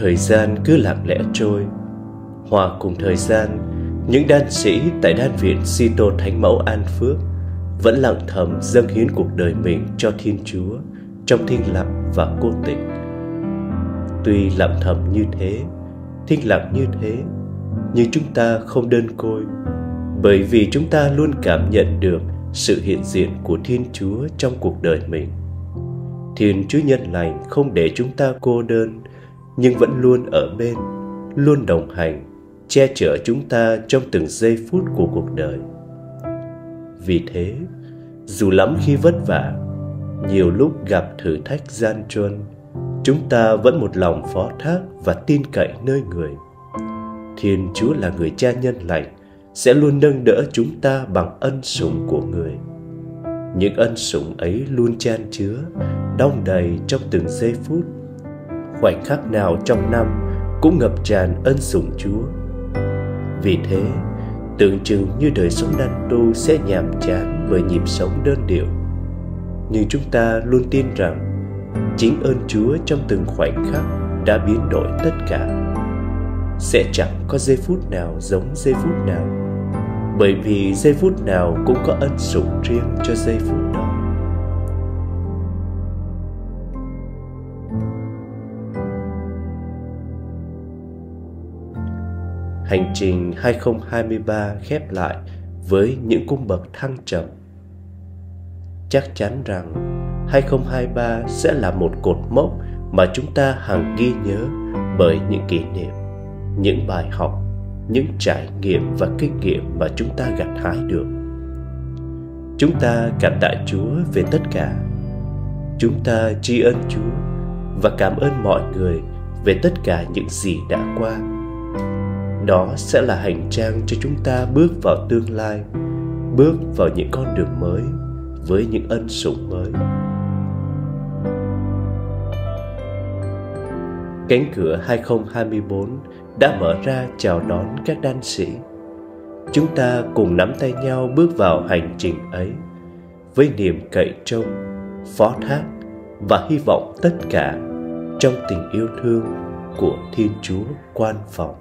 Thời gian cứ lặng lẽ trôi. Hòa cùng thời gian, Những đan sĩ tại đan viện Sito Thánh Mẫu An Phước Vẫn lặng thầm dâng hiến cuộc đời mình cho Thiên Chúa Trong thiên lặng và cô tịch Tuy lặng thầm như thế, Thinh lặng như thế, Nhưng chúng ta không đơn côi, Bởi vì chúng ta luôn cảm nhận được Sự hiện diện của Thiên Chúa trong cuộc đời mình. Thiên Chúa nhân lành không để chúng ta cô đơn nhưng vẫn luôn ở bên, luôn đồng hành, che chở chúng ta trong từng giây phút của cuộc đời. Vì thế, dù lắm khi vất vả, nhiều lúc gặp thử thách gian truân, chúng ta vẫn một lòng phó thác và tin cậy nơi người. Thiên Chúa là người cha nhân lành, sẽ luôn nâng đỡ chúng ta bằng ân sủng của người. Những ân sủng ấy luôn chan chứa, đong đầy trong từng giây phút khoảnh khắc nào trong năm cũng ngập tràn ân sủng Chúa. Vì thế, tưởng chừng như đời sống đan tu sẽ nhàm chán với nhịp sống đơn điệu. Nhưng chúng ta luôn tin rằng chính ơn Chúa trong từng khoảnh khắc đã biến đổi tất cả. Sẽ chẳng có giây phút nào giống giây phút nào, bởi vì giây phút nào cũng có ân sủng riêng cho giây phút đó. Hành trình 2023 khép lại với những cung bậc thăng trầm. Chắc chắn rằng 2023 sẽ là một cột mốc mà chúng ta hằng ghi nhớ bởi những kỷ niệm, những bài học, những trải nghiệm và kinh nghiệm mà chúng ta gặt hái được. Chúng ta cảm tạ Chúa về tất cả. Chúng ta tri ân Chúa và cảm ơn mọi người về tất cả những gì đã qua đó sẽ là hành trang cho chúng ta bước vào tương lai, bước vào những con đường mới với những ân sủng mới. Cánh cửa 2024 đã mở ra chào đón các đan sĩ. Chúng ta cùng nắm tay nhau bước vào hành trình ấy với niềm cậy trông phó thác và hy vọng tất cả trong tình yêu thương của thiên chúa quan phòng.